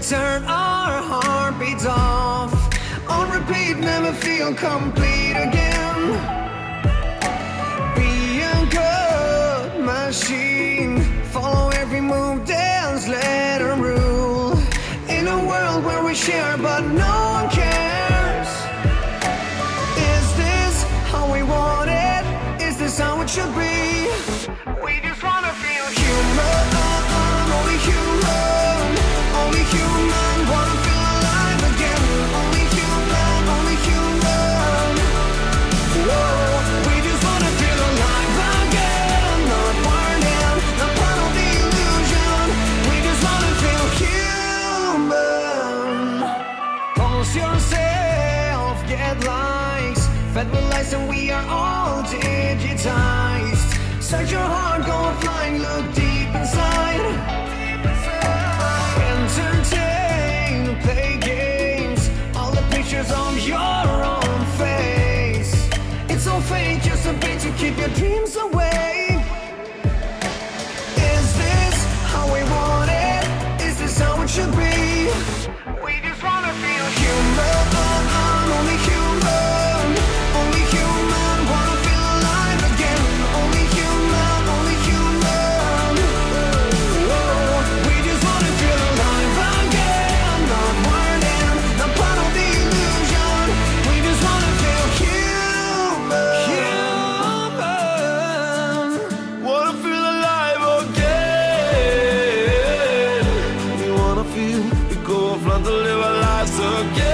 turn our heartbeats off. On repeat, never feel complete again. Be a good machine. Follow every move, dance, let her rule. In a world where we share, but no one cares. Is this how we want it? Is this how it should be? Get likes. Fed with lies and we are all digitized. Search your heart, go offline, look deep inside. Entertain, play games. All the pictures of your own face. It's all fake, just a bait to keep your dreams away. To live our lives again.